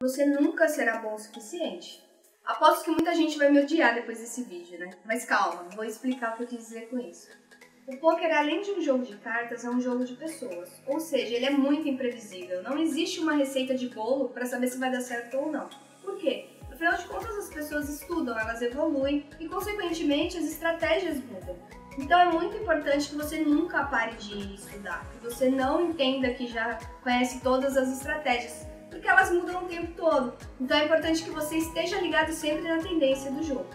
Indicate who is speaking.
Speaker 1: você nunca será bom o suficiente. Aposto que muita gente vai me odiar depois desse vídeo, né? Mas calma, vou explicar o que eu quis dizer com isso. O poker, além de um jogo de cartas, é um jogo de pessoas. Ou seja, ele é muito imprevisível. Não existe uma receita de bolo para saber se vai dar certo ou não. Por quê? Afinal de contas, as pessoas estudam, elas evoluem e, consequentemente, as estratégias mudam. Então é muito importante que você nunca pare de estudar, que você não entenda que já conhece todas as estratégias, porque elas mudam o tempo todo. Então é importante que você esteja ligado sempre na tendência do jogo.